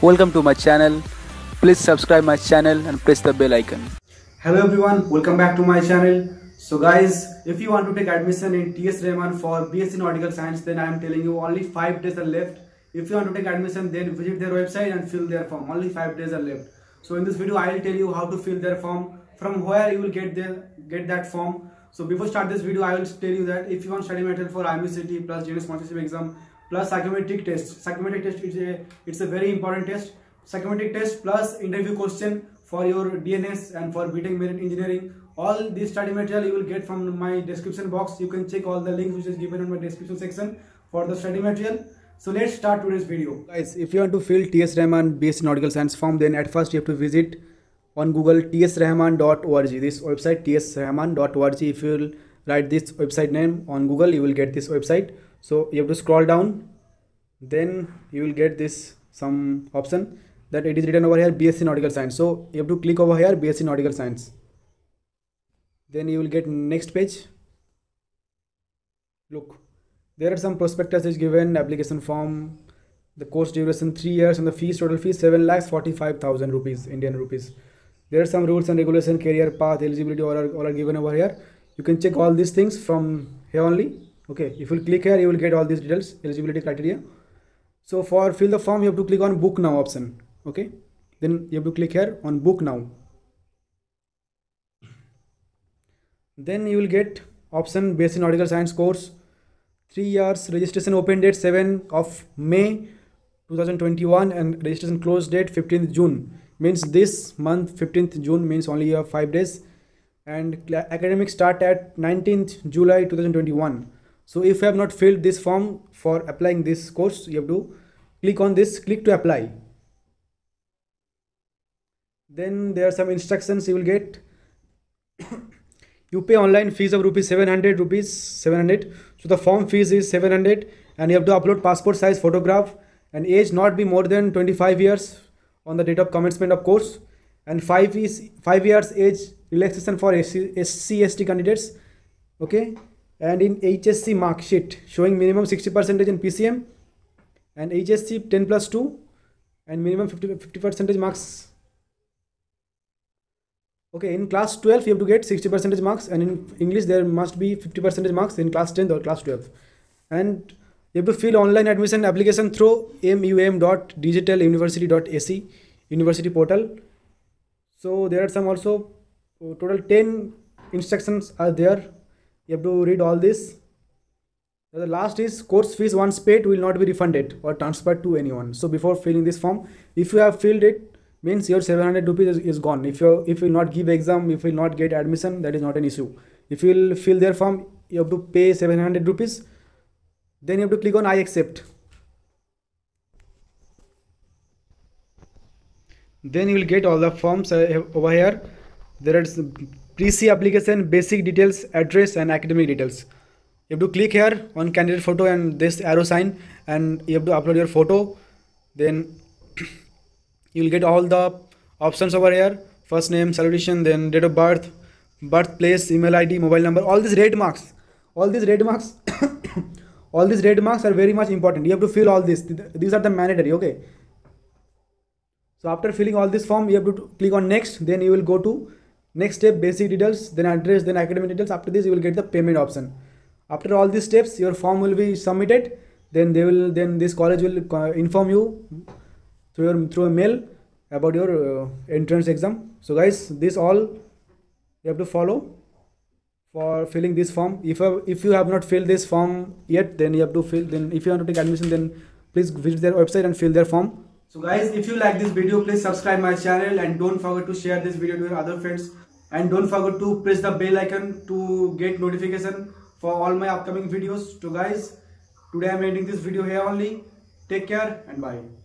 welcwelcome to my channel. Please subscribe my channel and press the bell icon. Hello everyone, welcome back to my channel. So guys, if you want to take admission in TS Rahaman for BSc Nautical Science, then I am telling you only 5 days are left. If you want to take admission, then visit their website and fill their form. Only 5 days are left. So in this video, I will tell you how to fill their form, from where you will get their, get that form. So before start this video, I will tell you that if you want study material for IMU CET plus JD sponsorship exam plus psychometric test, psychometric test is a it's a very important test. Psychometric test plus interview question for your DNS and for BTech Marine Engineering. All this study material you will get from my description box. You can check all the links which is given in my description section for the study material. So let's start today's video. Guys, if you want to fill TS Rahaman BSc Nautical Science form, then at first you have to visit on Google tsrahaman.org. This website tsrahaman.org. If you write this website name on Google, you will get this website. So you have to scroll down. Then you will get this some option that it is written over here BSc Nautical Science. So you have to click over here BSc Nautical Science. Then you will get next page. Look there are some prospectus is given application form the course duration three years and the fees total fees 7 lakhs 45,000 rupees Indian rupees there are some rules and regulation career path eligibility all are, all are given over here you can check all these things from here only okay if you click here you will get all these details eligibility criteria. So for fill the form you have to click on book now option. Okay then you have to click here on book now. Then you will get option BSc Nautical Science course. Three years registration open date 7 of May 2021 and registration close date 15th June. Means this month 15th June means only have five days. And academic start at 19th July 2021 so if you have not filled this form for applying this course you have to click on this click to apply. Then there are some instructions you will get. You pay online fees of rupees 700 rupees 700 so the form fees is 700 and you have to upload passport size photograph and age not be more than 25 years on the date of commencement of course. And 5 is 5 years age relaxation for SC, candidates. Okay and in HSC mark sheet showing minimum 60 percentage in PCM and HSC 10 plus 2 and minimum 50 50 percentage marks. Okay in class 12 you have to get 60 percentage marks and in english there must be 50 percentage marks in class 10 or class 12 and you have to fill online admission application through mum.digitaluniversity.ac university portal. So there are some also uh, total 10 instructions are there you have to read all this. The last is course fees once paid will not be refunded or transferred to anyone. So before filling this form if you have filled it means your 700 rupees is, is gone. If you if you not give exam if you not get admission that is not an issue. If you will fill their form you have to pay 700 rupees. Then you have to click on i accept. Then you will get all the forms uh, over here. There is pre-c application basic details address and academic details. You have to click here on candidate photo and this arrow sign and you have to upload your photo. Then you will get all the options over here. First name salutation then date of birth birthplace email id mobile number all these red marks. All these red marks all these red marks are very much important. You have to fill all this these are the mandatory okay? So after filling all this form you have to click on next then you will go to next step basic details then address then academic details. After this you will get the payment option. After all these steps your form will be submitted. Then they will then this college will uh, inform you through your through a mail about your uh, entrance exam. So guys this all you have to follow for filling this form. If if you have not filled this form yet then you have to fill then if you want to take admission then please visit their website and fill their form so guys if you like this video please subscribe my channel and don't forget to share this video to your other friends. And don't forget to press the bell icon to get notification for all my upcoming videos. So guys today i'm ending this video here only. Take care and bye